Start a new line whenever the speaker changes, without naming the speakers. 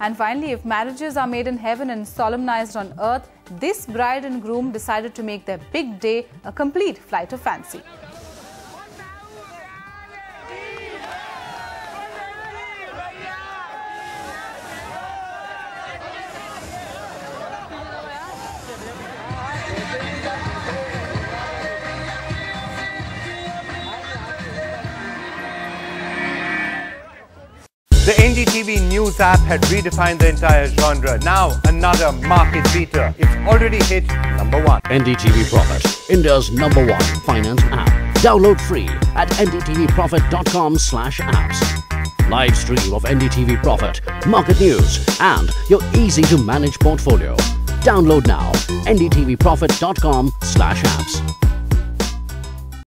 And finally, if marriages are made in heaven and solemnized on earth, this bride and groom decided to make their big day a complete flight of fancy.
The NDTV News app had redefined the entire genre. Now, another market beater. It's already hit number one.
NDTV Profit, India's number one finance app. Download free at ndtvprofit.com slash apps. Live stream of NDTV Profit, market news, and your easy to manage portfolio. Download now ndtvprofit.com slash apps.